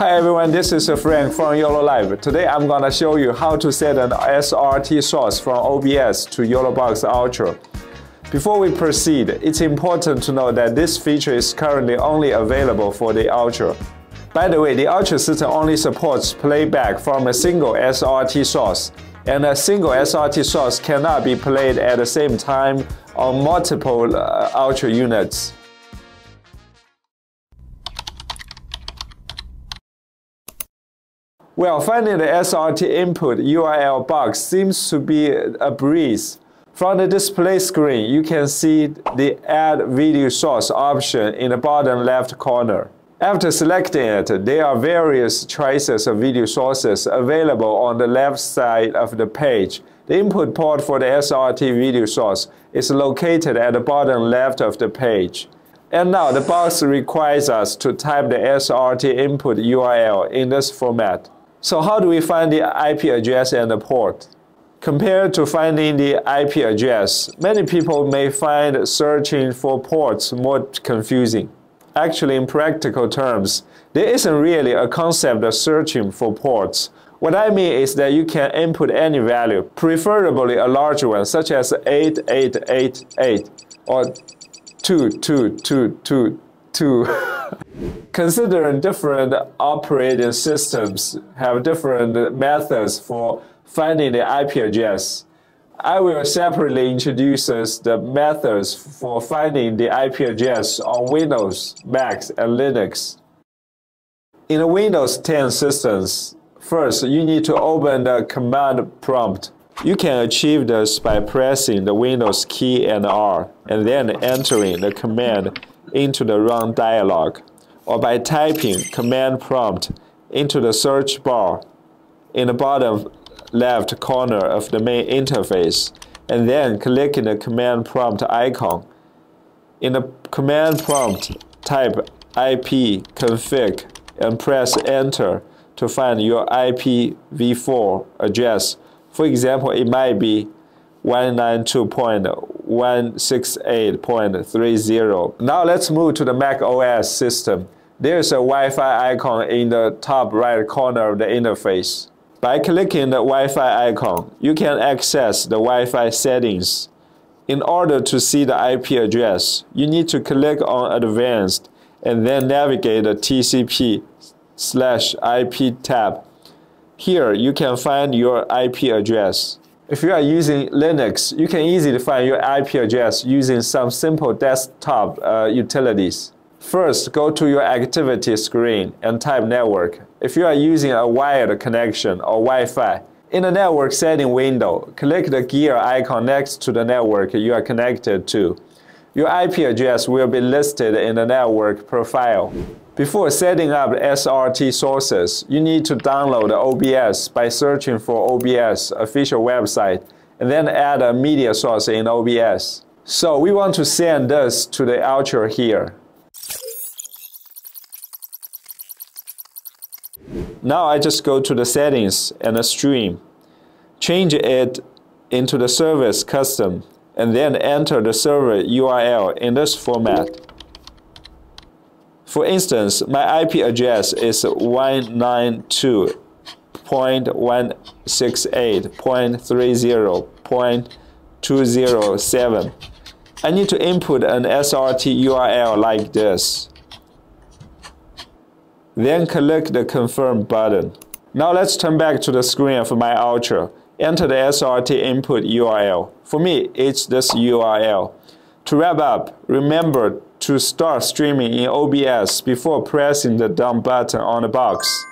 Hi everyone, this is Frank from YoloLiv. Today I'm gonna show you how to set an SRT source from OBS to YOLOBox Ultra. Before we proceed, it's important to know that this feature is currently only available for the Ultra. By the way, the Ultra system only supports playback from a single SRT source, and a single SRT source cannot be played at the same time on multiple uh, Ultra units. Well, finding the SRT input URL box seems to be a breeze. From the display screen, you can see the Add Video Source option in the bottom left corner. After selecting it, there are various choices of video sources available on the left side of the page. The input port for the SRT video source is located at the bottom left of the page. And now the box requires us to type the SRT input URL in this format. So how do we find the IP address and the port? Compared to finding the IP address, many people may find searching for ports more confusing. Actually, in practical terms, there isn't really a concept of searching for ports. What I mean is that you can input any value, preferably a large one, such as 8888 or 2222. Considering different operating systems have different methods for finding the IP address, I will separately introduce the methods for finding the IP address on Windows, Mac, and Linux. In Windows 10 systems, first you need to open the command prompt. You can achieve this by pressing the Windows key and R, and then entering the command into the Run dialog or by typing command prompt into the search bar in the bottom left corner of the main interface and then clicking the command prompt icon. In the command prompt, type ipconfig and press enter to find your IPv4 address. For example, it might be 192.168.30. Now let's move to the Mac OS system. There's a Wi-Fi icon in the top right corner of the interface. By clicking the Wi-Fi icon, you can access the Wi-Fi settings. In order to see the IP address, you need to click on Advanced and then navigate the TCP slash IP tab. Here, you can find your IP address. If you are using Linux, you can easily find your IP address using some simple desktop uh, utilities. First, go to your activity screen and type network. If you are using a wired connection or Wi-Fi, in the network setting window, click the gear icon next to the network you are connected to. Your IP address will be listed in the network profile. Before setting up SRT sources, you need to download OBS by searching for OBS official website and then add a media source in OBS. So we want to send this to the Ultra here. Now I just go to the settings and the stream, change it into the service custom, and then enter the server URL in this format. For instance, my IP address is 192.168.30.207. I need to input an SRT URL like this. Then click the confirm button. Now let's turn back to the screen of my Ultra. Enter the SRT input URL. For me, it's this URL. To wrap up, remember to start streaming in OBS before pressing the done button on the box.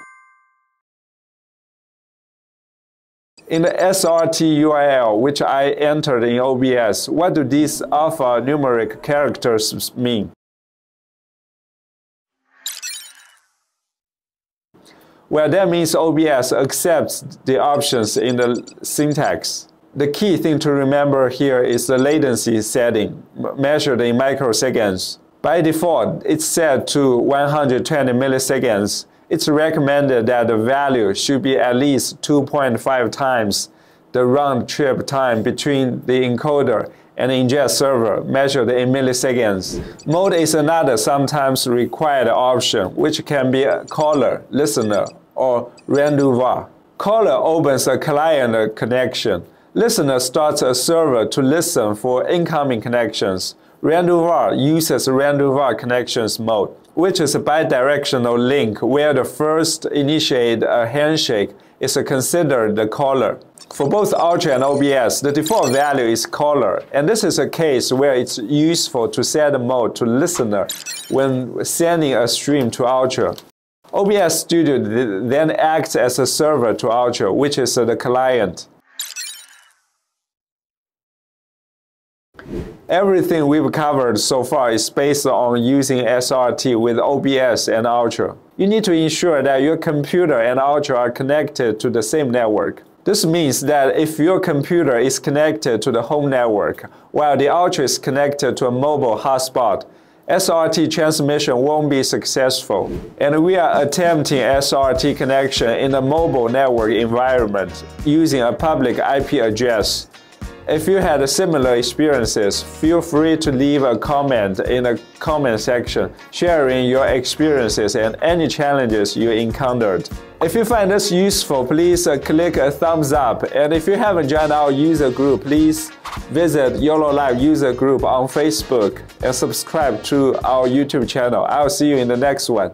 In the SRT URL, which I entered in OBS, what do these alphanumeric characters mean? Well, that means OBS accepts the options in the syntax. The key thing to remember here is the latency setting, measured in microseconds. By default, it's set to 120 milliseconds. It's recommended that the value should be at least 2.5 times the round trip time between the encoder and ingest server measured in milliseconds. Mode is another sometimes required option, which can be a caller, listener, or rendezvous. Caller opens a client connection. Listener starts a server to listen for incoming connections. Rendezvous uses rendezvous connections mode, which is a bidirectional link where the first initiate a handshake is considered the caller. For both Ultra and OBS, the default value is caller, and this is a case where it's useful to set the mode to listener when sending a stream to Ultra. OBS Studio then acts as a server to Ultra, which is the client. Everything we've covered so far is based on using SRT with OBS and Ultra. You need to ensure that your computer and Ultra are connected to the same network. This means that if your computer is connected to the home network, while the Ultra is connected to a mobile hotspot, SRT transmission won't be successful. And we are attempting SRT connection in a mobile network environment using a public IP address. If you had similar experiences, feel free to leave a comment in the comment section, sharing your experiences and any challenges you encountered. If you find this useful, please uh, click a thumbs up. And if you haven't joined our user group, please visit YoloLiv user group on Facebook and subscribe to our YouTube channel. I'll see you in the next one.